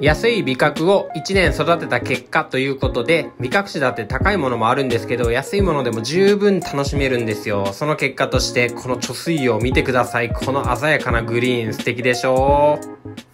安い美覚を1年育てた結果ということで、美覚種だって高いものもあるんですけど、安いものでも十分楽しめるんですよ。その結果として、この貯水葉を見てください。この鮮やかなグリーン素敵でしょう